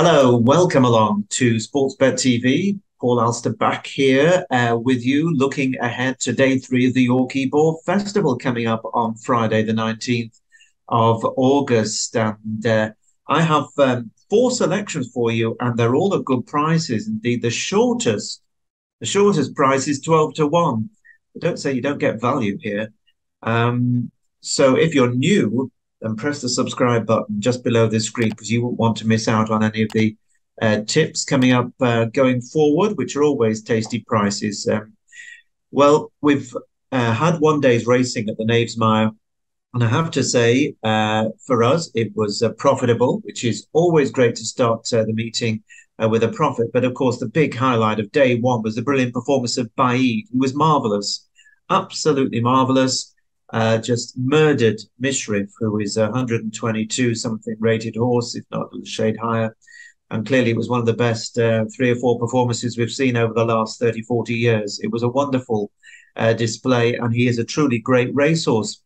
Hello, welcome along to Sportsbet TV. Paul Alster back here uh, with you, looking ahead to day three of the York Ebor Festival coming up on Friday, the 19th of August. And uh, I have um, four selections for you, and they're all at good prices. Indeed, the shortest, the shortest price is 12 to 1. Don't say you don't get value here. Um, so if you're new, then press the subscribe button just below the screen because you won't want to miss out on any of the uh, tips coming up uh, going forward, which are always tasty prices. Um, well, we've uh, had one day's racing at the Knavesmire, and I have to say, uh, for us, it was uh, profitable, which is always great to start uh, the meeting with a profit. But of course, the big highlight of day one was the brilliant performance of Baaeed. He was marvelous, absolutely marvelous uh, just murdered Mishrif, who is a 122 something rated horse, if not a shade higher. And clearly, it was one of the best uh, three or four performances we've seen over the last 30, 40 years. It was a wonderful uh, display, and he is a truly great racehorse.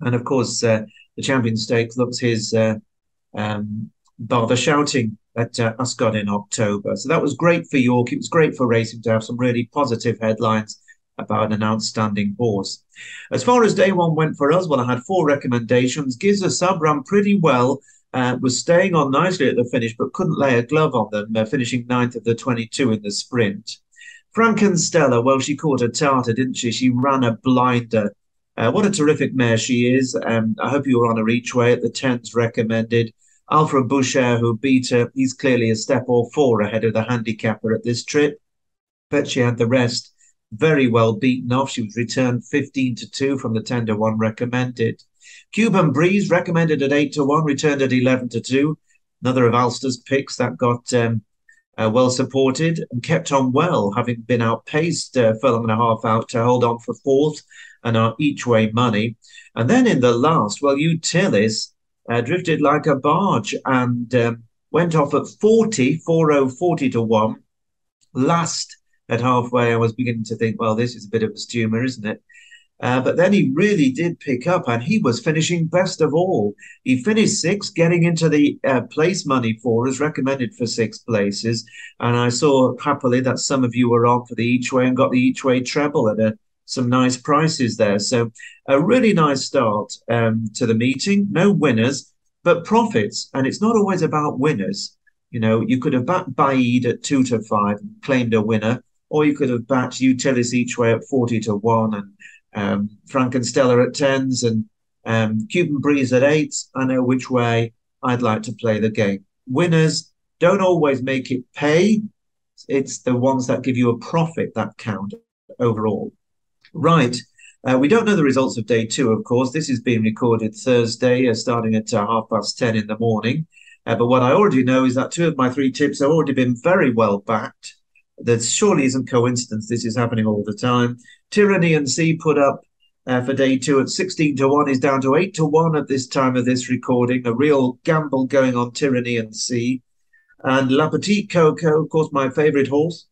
And of course, uh, the Champion Stakes looks his uh, um, bother shouting at uh, Ascot in October. So that was great for York. It was great for racing to have some really positive headlines about an outstanding horse. As far as day one went for us, well, I had four recommendations. Giza sub ran pretty well, uh, was staying on nicely at the finish, but couldn't lay a glove on them, uh, finishing ninth of the 22 in the sprint. Frankenstella, well, she caught a tartar, didn't she? She ran a blinder. Uh, what a terrific mare she is. Um, I hope you were on her each way at the 10s recommended. Alfred Boucher, who beat her, he's clearly a step or four ahead of the handicapper at this trip. But she had the rest very well beaten off. She was returned 15 to 2 from the tender one recommended. Cuban Breeze recommended at 8 to 1, returned at 11 to 2. Another of Alster's picks that got um, uh, well supported and kept on well, having been outpaced uh, furlong and a half out to hold on for fourth and our each way money. And then in the last, well, Utilis uh, drifted like a barge and um, went off at 40, 40, 40 to 1. Last at halfway, I was beginning to think, well, this is a bit of a stumer, isn't it? Uh, but then he really did pick up and he was finishing best of all. He finished sixth, getting into the uh, place money for us, recommended for six places. And I saw happily that some of you were on for the each way and got the each way treble at a, some nice prices there. So a really nice start um, to the meeting. No winners, but profits. And it's not always about winners. You know, you could have backed Baaeed at two to five and claimed a winner or you could have backed Utilis each way at 40 to 1 and um, Frankenstella at 10s and um, Cuban Breeze at 8s. I know which way I'd like to play the game. Winners don't always make it pay. It's the ones that give you a profit that count overall. Right. Uh, we don't know the results of day two, of course. This is being recorded Thursday, uh, starting at uh, half past 10 in the morning. Uh, but what I already know is that two of my three tips have already been very well backed that surely isn't coincidence. This is happening all the time. Tyranny and C put up uh, for day two at 16 to 1 is down to 8 to 1 at this time of this recording. A real gamble going on Tyranny and C. And La Petite Coco, of course, my favourite horse,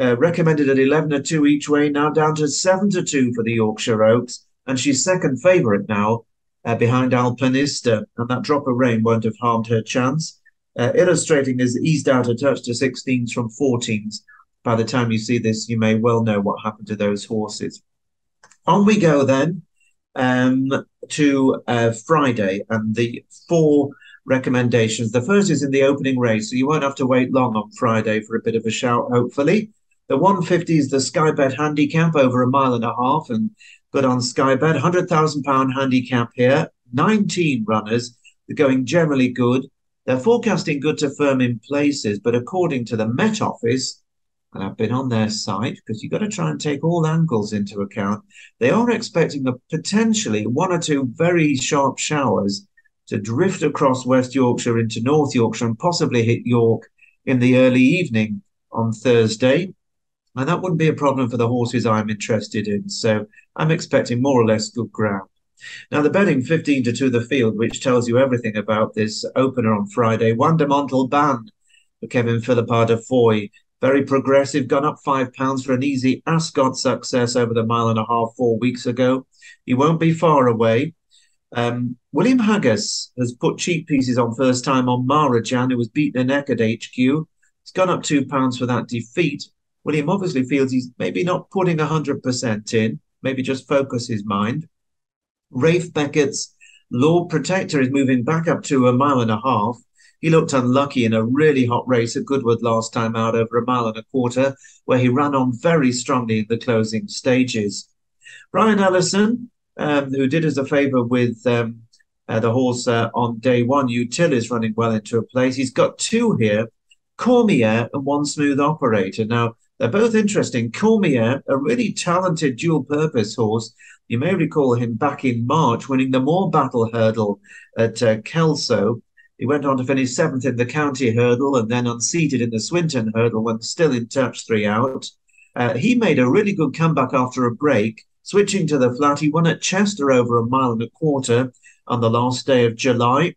uh, recommended at 11 to 2 each way, now down to 7 to 2 for the Yorkshire Oaks. And she's second favourite now uh, behind Alpinista. And that drop of rain won't have harmed her chance. Uh, illustrating has eased out a touch to 16s from 14s by the time you see this, you may well know what happened to those horses. On we go then um, to uh, Friday and the four recommendations. The first is in the opening race, so you won't have to wait long on Friday for a bit of a shout, hopefully. The 150 is the Sky Bet handicap over a mile and a half and good on Sky Bet. £100,000 handicap here, 19 runners. They're going generally good. They're forecasting good to firm in places, but according to the Met Office, and I've been on their site because you've got to try and take all angles into account. They are expecting a potentially one or two very sharp showers to drift across West Yorkshire into North Yorkshire and possibly hit York in the early evening on Thursday. And that wouldn't be a problem for the horses I'm interested in. So I'm expecting more or less good ground. Now, the betting 15 to 2 the field, which tells you everything about this opener on Friday. Wondermontal Ban for Kevin Philippart of Foy very progressive, gone up five pounds for an easy Ascot success over the mile and a half four weeks ago. He won't be far away. Um, William Haggas has put cheekpieces on first time on Maharajan, who was beaten a neck at HQ. He's gone up two pounds for that defeat. William obviously feels he's maybe not putting 100% in, maybe just focus his mind. Ralph Beckett's Lord Protector is moving back up to a mile and a half. He looked unlucky in a really hot race at Goodwood last time out over a mile and a quarter, where he ran on very strongly in the closing stages. Brian Ellison, um, who did us a favour with um, uh, the horse uh, on day one, Utilis running well into a place. He's got two here, Cormier and one smooth operator. Now, they're both interesting. Cormier, a really talented dual purpose horse. You may recall him back in March winning the Morebattle Hurdle at uh, Kelso. He went on to finish seventh in the county hurdle and then unseated in the Swinton hurdle when still in touch three out. Uh, he made a really good comeback after a break, switching to the flat. He won at Chester over a mile and a quarter on the last day of July.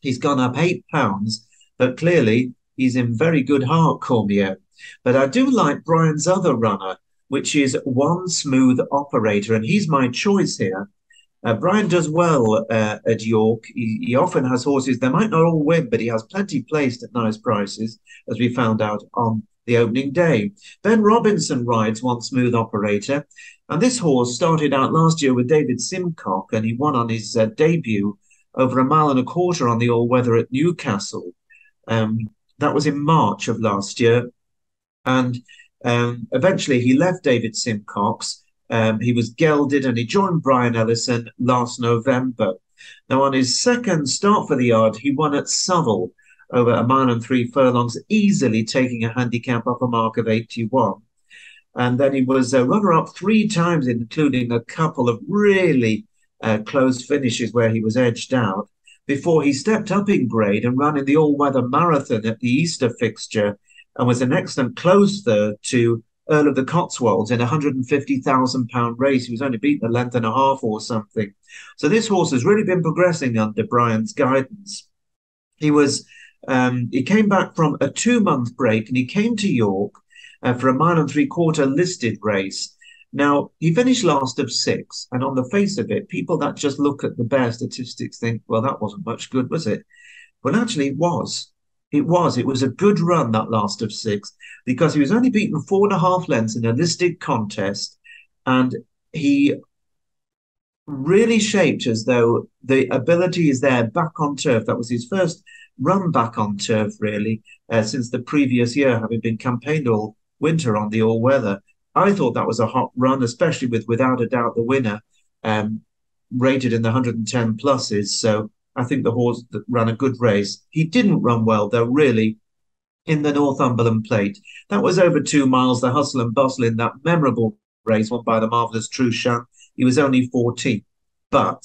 He's gone up eight pounds, but clearly he's in very good heart, Cormier. But I do like Brian's other runner, which is one smooth operator, and he's my choice here. Uh, Brian does well uh, at York. He, he, often has horses. They might not all win, but he has plenty placed at nice prices, as we found out on the opening day. Ben Robinson rides one smooth operator, and this horse started out last year with David Simcock, and he won on his uh, debut over a mile and a quarter on the all weather at Newcastle. Um, that was in March of last year. And um, eventually he left David Simcox. Um, he was gelded and he joined Brian Ellison last November. Now, on his second start for the yard, he won at Southwell over a mile and three furlongs, easily taking a handicap upper mark of 81. And then he was a runner up three times, including a couple of really uh, close finishes where he was edged out, before he stepped up in grade and ran in the all weather marathon at the Easter fixture and was an excellent close third to Earl of the Cotswolds in a £150,000 race. He was only beaten a length and a half or something. So this horse has really been progressing under Brian's guidance. He was um, he came back from a two month break and he came to York uh, for a mile and three quarter listed race. Now, he finished last of six, and on the face of it, people that just look at the bare statistics think, well, that wasn't much good, was it? Well, actually, it was. It was. It was a good run, that last of six, because he was only beaten four and a half lengths in a listed contest. And he really shaped as though the ability is there back on turf. That was his first run back on turf, really, uh, since the previous year, having been campaigned all winter on the all weather. I thought that was a hot run, especially with, without a doubt, the winner um, rated in the 110 pluses. So I think the horse that ran a good race. He didn't run well, though, really, in the Northumberland Plate. That was over two miles, the hustle and bustle in that memorable race won by the marvellous Trueshan. He was only 14. But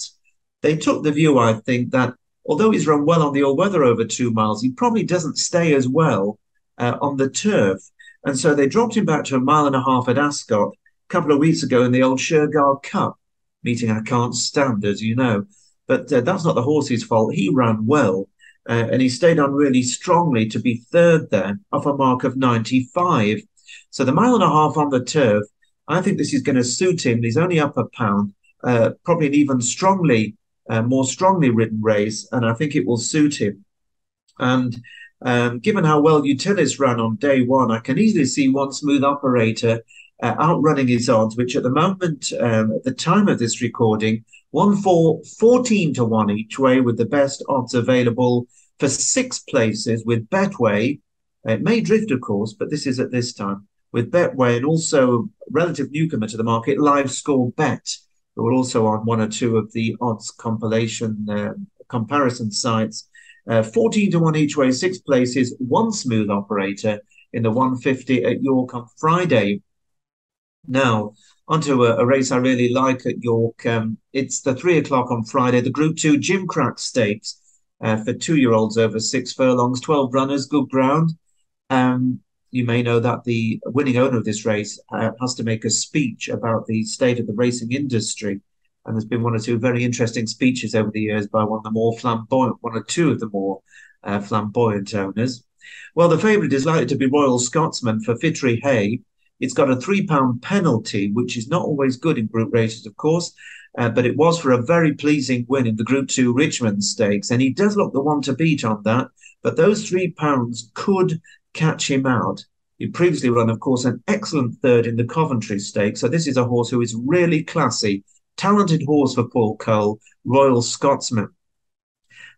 they took the view, I think, that although he's run well on the all weather over two miles, he probably doesn't stay as well uh, on the turf. And so they dropped him back to a mile and a half at Ascot a couple of weeks ago in the old Shergar Cup, meeting I can't stand, as you know. But uh, that's not the horse's fault. He ran well. Uh, and he stayed on really strongly to be third there off a mark of 95. So the mile and a half on the turf, I think this is going to suit him. He's only up a pound, uh, probably an even strongly, uh, more strongly ridden race, and I think it will suit him. And um, given how well Utilis ran on day one, I can easily see one smooth operator uh, outrunning his odds, which at the moment, um, at the time of this recording, one for 14 to 1 each way with the best odds available for six places with Betway. It may drift, of course, but this is at this time with Betway and also relative newcomer to the market, Live Score Bet, who are also on one or two of the odds compilation uh, comparison sites. Uh, 14 to 1 each way, six places, one smooth operator in the 150 at York on Friday. Now, onto a, a, race I really like at York. Um, it's the three o'clock on Friday, the Group Two Gimcrack Stakes uh, for two-year-olds over six furlongs, twelve runners, good ground. Um, you may know that the winning owner of this race uh, has to make a speech about the state of the racing industry. And there's been one or two very interesting speeches over the years by one of the more flamboyant, one or two of the more uh, flamboyant owners. Well, the favourite is likely to be Royal Scotsman for Fitri Hay. It's got a three pound penalty, which is not always good in group races, of course. Uh, but it was for a very pleasing win in the Group Two Richmond Stakes, and he does look the one to beat on that. But those three pounds could catch him out. He previously run, of course, an excellent third in the Coventry Stakes. So this is a horse who is really classy, talented horse for Paul Cole, Royal Scotsman.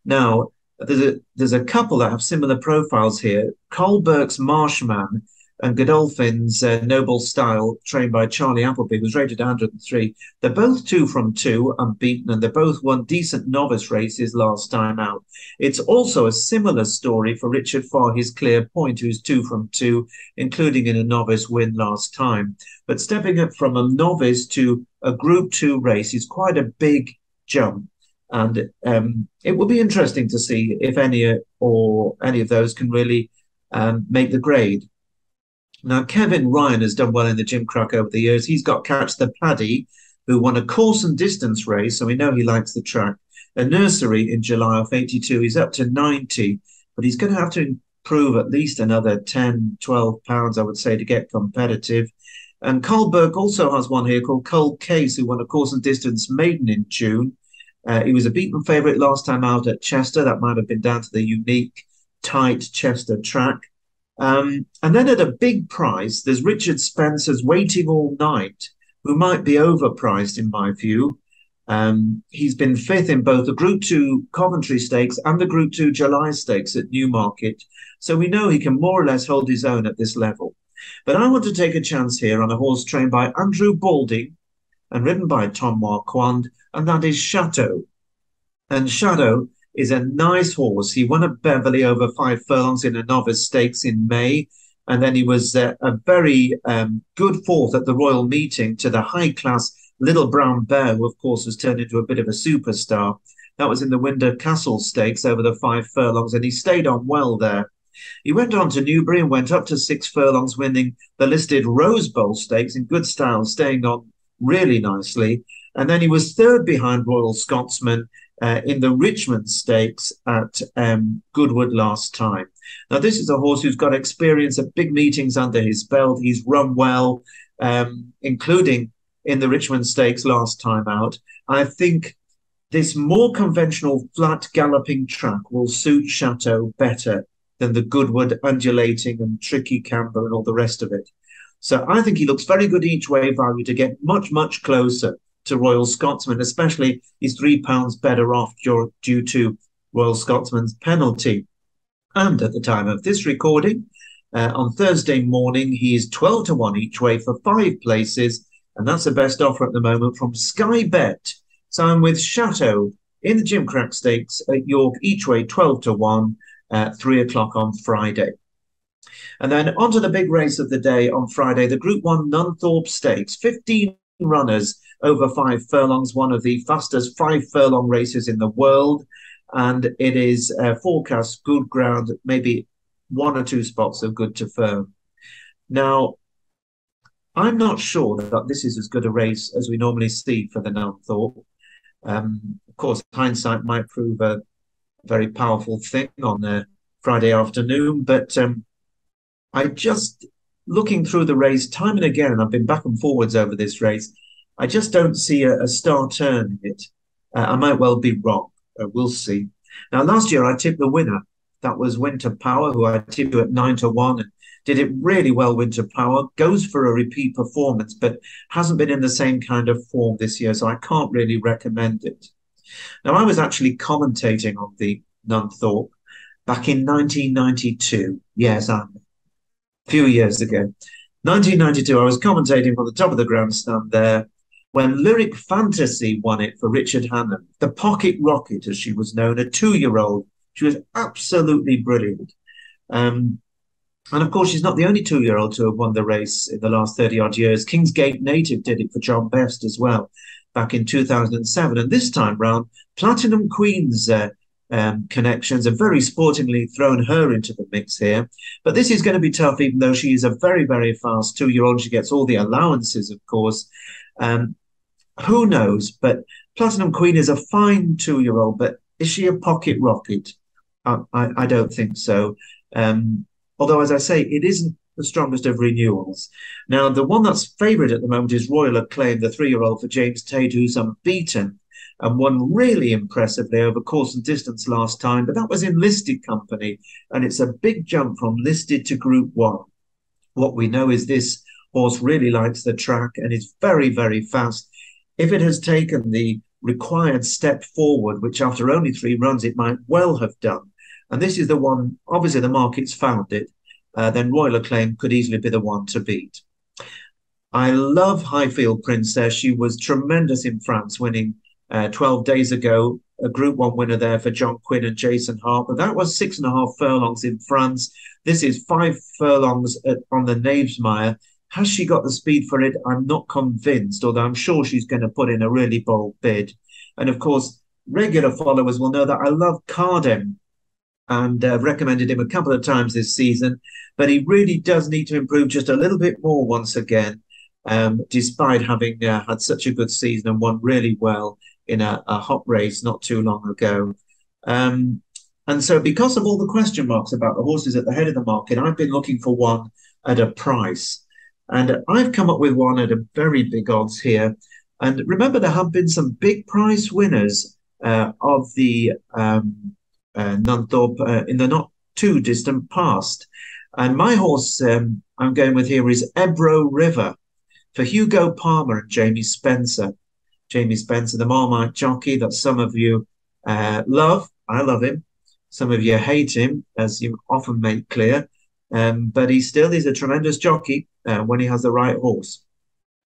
Now, there's a there's a couple that have similar profiles here. Karl Burke's Marshman and Godolphin's uh, Noble Style, trained by Charlie Appleby, was rated 103. They're both two from two, unbeaten, and they both won decent novice races last time out. It's also a similar story for Richard Fahey's clear point, who's two from two, including in a novice win last time. But stepping up from a novice to a Group Two race is quite a big jump. And um, it will be interesting to see if any or any of those can really um, make the grade. Now, Kevin Ryan has done well in the Gimcrack over the years. He's got Catch the Paddy, who won a course and distance race, so we know he likes the track. A nursery in July of 82. He's up to 90, but he's going to have to improve at least another 10, 12 pounds, I would say, to get competitive. And Burke also has one here called Cole Case, who won a course and distance maiden in June. Uh, he was a beaten favourite last time out at Chester. That might have been down to the unique, tight Chester track. Um, and then at a big price, there's Richard Spencer's Waiting All Night, who might be overpriced in my view. Um, he's been fifth in both the Group 2 Coventry Stakes and the Group 2 July Stakes at Newmarket. So we know he can more or less hold his own at this level. But I want to take a chance here on a horse trained by Andrew Balding and ridden by Tom Marquand, and that is Chateau. And Chateau is a nice horse. He won at Beverley over five furlongs in a novice stakes in May. And then he was uh, a very um, good fourth at the Royal Meeting to the high class Little Brown Bear, who, of course, was turned into a bit of a superstar. That was in the Windsor Castle Stakes over the five furlongs, and he stayed on well there. He went on to Newbury and went up to six furlongs, winning the listed Rose Bowl Stakes in good style, staying on really nicely. And then he was third behind Royal Scotsman uh, in the Richmond Stakes at um, Goodwood last time. Now, this is a horse who's got experience at big meetings under his belt. He's run well, um, including in the Richmond Stakes last time out. I think this more conventional flat galloping track will suit Chateau better than the Goodwood undulating and tricky camber and all the rest of it. So I think he looks very good each way value to get much, much closer to Royal Scotsman, especially he's three pounds better off due to Royal Scotsman's penalty. And at the time of this recording, uh, on Thursday morning, he is 12 to 1 each way for five places. And that's the best offer at the moment from Sky Bet. So I'm with Chateau in the Gimcrack Stakes at York, each way 12 to 1 at 3 o'clock on Friday. And then on to the big race of the day on Friday, the Group 1 Nunthorpe Stakes. 15 runners over five furlongs, one of the fastest five furlong races in the world. And it is uh, forecast good ground, maybe one or two spots of good to firm. Now, I'm not sure that this is as good a race as we normally see for the Nunthorpe. Um, of course, hindsight might prove a very powerful thing on a Friday afternoon, but um, I just looking through the race time and again, and I've been back and forwards over this race. I just don't see a, a star turn in it. Uh, I might well be wrong. Uh, we'll see. Now, last year I tipped the winner. That was Winter Power, who I tipped at nine to one and did it really well. Winter Power goes for a repeat performance, but hasn't been in the same kind of form this year, so I can't really recommend it. Now, I was actually commentating on the Nunthorpe back in 1992. Yes, I'm few years ago. 1992, I was commentating from the top of the grandstand there when Lyric Fantasy won it for Richard Hannon, the pocket rocket, as she was known, a two year old. She was absolutely brilliant. Um, and of course, she's not the only two year old to have won the race in the last 30 odd years. Kingsgate Native did it for John Best as well back in 2007. And this time round, Platinum Queen's uh, um, connections have very sportingly thrown her into the mix here. But this is going to be tough, even though she is a very, very fast two year old. She gets all the allowances, of course. Um, who knows? But Platinum Queen is a fine two year old, but is she a pocket rocket? I, I, I don't think so. Um, although, as I say, it isn't the strongest of renewals. Now, the one that's favourite at the moment is Royal Acclaim, the three-year-old for James Tate, who's unbeaten and won really impressively over course and distance last time, but that was in listed company, and it's a big jump from listed to Group One. What we know is this horse really likes the track and is very, very fast. If it has taken the required step forward, which after only three runs it might well have done, and this is the one, obviously the market's found it, uh, then Royal Acclaim could easily be the one to beat. I love Highfield Princess. She was tremendous in France, winning uh, 12 days ago, a Group 1 winner there for John Quinn and Jason Harper. That was six and a half furlongs in France. This is five furlongs at, on the Knavesmire. Has she got the speed for it? I'm not convinced, although I'm sure she's going to put in a really bold bid. And of course, regular followers will know that I love Khaadem and uh, recommended him a couple of times this season, but he really does need to improve just a little bit more once again, um, despite having uh, had such a good season and won really well in a, a hot race not too long ago. Um, and so, because of all the question marks about the horses at the head of the market, I've been looking for one at a price. And I've come up with one at a very big odds here. And remember, there have been some big prize winners uh, of the um, uh, Nunthorpe uh, in the not too distant past. And my horse um, I'm going with here is Ebro River for Hugo Palmer and Jamie Spencer. Jamie Spencer, the Marmite jockey that some of you uh, love. I love him. Some of you hate him, as you often make clear. Um, but he still is a tremendous jockey uh, when he has the right horse.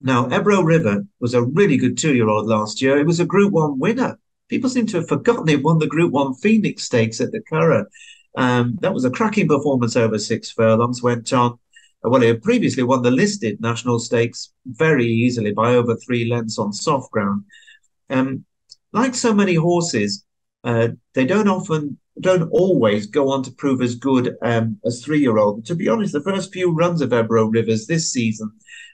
Now, Ebro River was a really good two-year-old last year. It was a Group One winner. People seem to have forgotten he won the Group One Phoenix Stakes at the Curragh. Um, that was a cracking performance over six furlongs. Went on well, he had previously won the listed national stakes very easily by over three lengths on soft ground. Um, like so many horses, uh, they don't often, don't always go on to prove as good um, as three-year-old. To be honest, the first few runs of Ebro Rivers this season,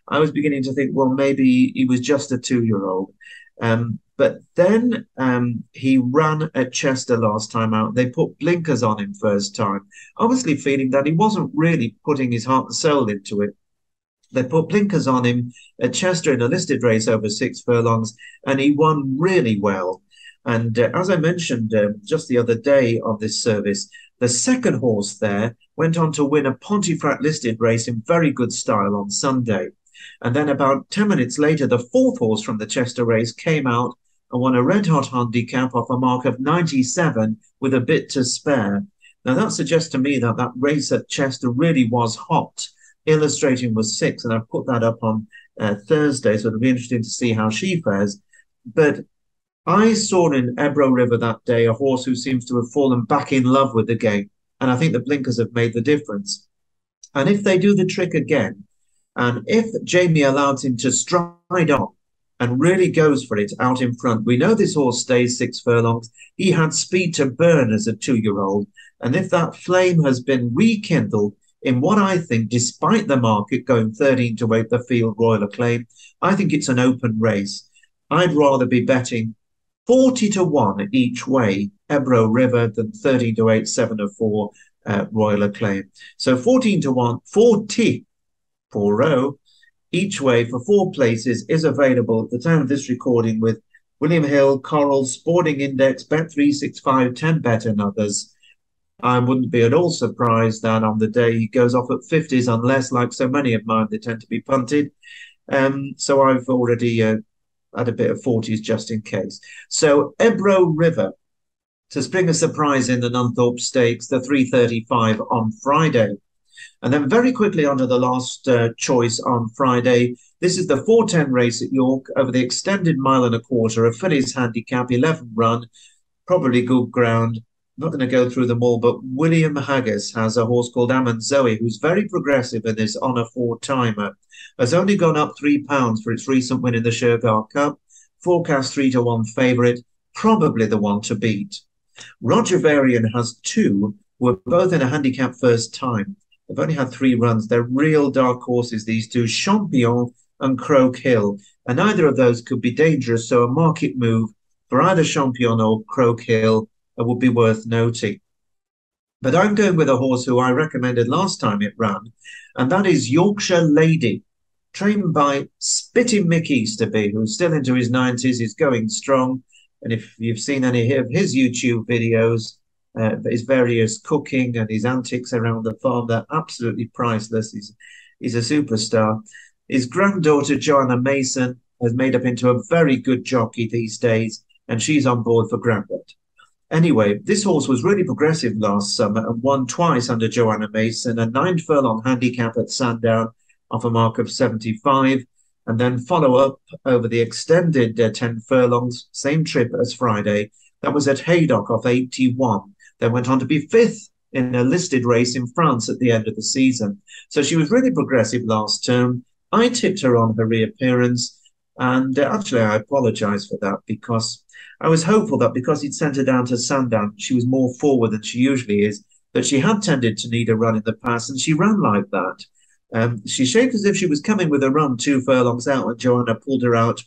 I was beginning to think, well, maybe he was just a two-year-old. Um, but then um, he ran at Chester last time out. They put blinkers on him first time, obviously feeling that he wasn't really putting his heart and soul into it. They put blinkers on him at Chester in a listed race over six furlongs, and he won really well. And uh, as I mentioned uh, just the other day of this service, the second horse there went on to win a Pontefract listed race in very good style on Sunday. And then about 10 minutes later, the fourth horse from the Chester race came out and won a red hot handicap off a mark of 97 with a bit to spare. Now, that suggests to me that that race at Chester really was hot. Illustrating was six, and I've put that up on uh, Thursday, so it'll be interesting to see how she fares. But I saw in Ebro River that day a horse who seems to have fallen back in love with the game, and I think the blinkers have made the difference. And if they do the trick again, and if Jamie allows him to stride on and really goes for it out in front. We know this horse stays six furlongs. He had speed to burn as a two year old. And if that flame has been rekindled in what I think, despite the market going 13 to 8, the field Royal Acclaim, I think it's an open race. I'd rather be betting 40 to 1 each way, Ebro River, than 13 to 8, 7 to 4, uh, Royal Acclaim. So 14 to 1, 40 for row each way for four places is available at the time of this recording with William Hill, Coral, Sporting Index, Bet365, 10 Bet and others. I wouldn't be at all surprised that on the day he goes off at 50s, unless, like so many of mine, they tend to be punted. Um, so I've already uh, had a bit of 40s just in case. So Ebro River to spring a surprise in the Nunthorpe Stakes, the 335 on Friday. And then very quickly onto the last uh, choice on Friday. This is the 410 race at York over the extended mile and a quarter, a fillies handicap, 11 run, probably good ground. Not going to go through them all, but William Haggas has a horse called Amanzoe, who's very progressive in this on a four timer. Has only gone up three pounds for its recent win in the Shergar Cup. Forecast three to one favourite, probably the one to beat. Roger Varian has two, were both in a handicap first time. They've only had three runs. They're real dark horses, these two, Champion and Croke Hill. And either of those could be dangerous. So a market move for either Champion or Croke Hill uh, would be worth noting. But I'm going with a horse who I recommended last time it ran, and that is Yorkshire Lady, trained by Spitting Mick Easterby, who's still into his 90s, he's going strong. And if you've seen any of his YouTube videos, uh, his various cooking and his antics around the farm, they're absolutely priceless. He's, he's a superstar. His granddaughter, Joanna Mason, has made up into a very good jockey these days, and she's on board for Grambet. Anyway, this horse was really progressive last summer and won twice under Joanna Mason, a nine furlong handicap at Sandown off a mark of 75, and then follow up over the extended uh, 10 furlongs, same trip as Friday. That was at Haydock off 81. Then went on to be fifth in a listed race in France at the end of the season. So she was really progressive last term. I tipped her on her reappearance. And uh, actually, I apologize for that because I was hopeful that because he'd sent her down to Sandown, she was more forward than she usually is, that she had tended to need a run in the past, and she ran like that. Um, she shaped as if she was coming with a run two furlongs out, and Joanna pulled her out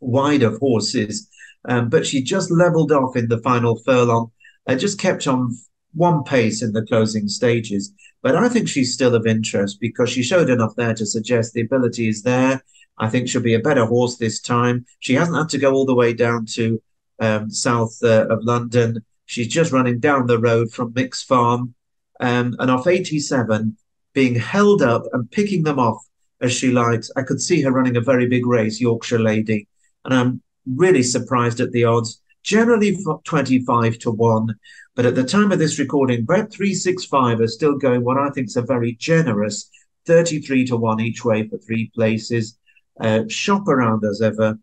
wide of horses. Um, but she just levelled off in the final furlong and just kept on one pace in the closing stages. But I think she's still of interest because she showed enough there to suggest the ability is there. I think she'll be a better horse this time. She hasn't had to go all the way down to um, south uh, of London. She's just running down the road from Mick's Farm. Um, and off 87, being held up and picking them off as she likes. I could see her running a very big race, Yorkshire Lady, and I'm really surprised at the odds. Generally 25 to 1, but at the time of this recording, Bet 365 are still going what I think is a very generous 33 to 1 each way for three places. Uh, shop around as ever.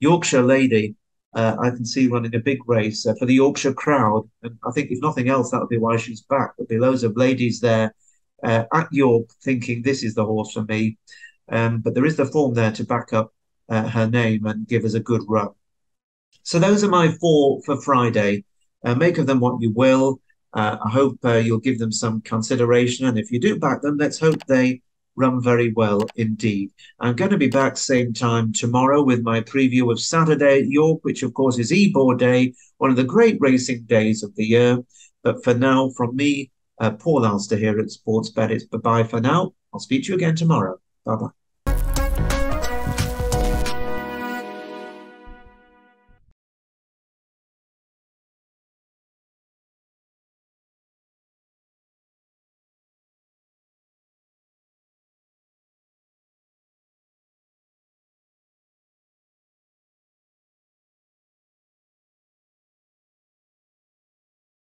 Yorkshire Lady, uh, I can see running a big race uh, for the Yorkshire crowd. And I think, if nothing else, that'll be why she's back. There'll be loads of ladies there uh, at York thinking this is the horse for me. Um, but there is the form there to back up uh, her name and give us a good run. So those are my four for Friday. Uh, make of them what you will. Uh, I hope uh, you'll give them some consideration. And if you do back them, let's hope they run very well indeed. I'm going to be back same time tomorrow with my preview of Saturday at York, which of course is Ebor Day, one of the great racing days of the year. But for now, from me, uh, Paul Alster here at Sportsbet. It's bye bye for now. I'll speak to you again tomorrow. Bye bye.